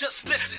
just listen.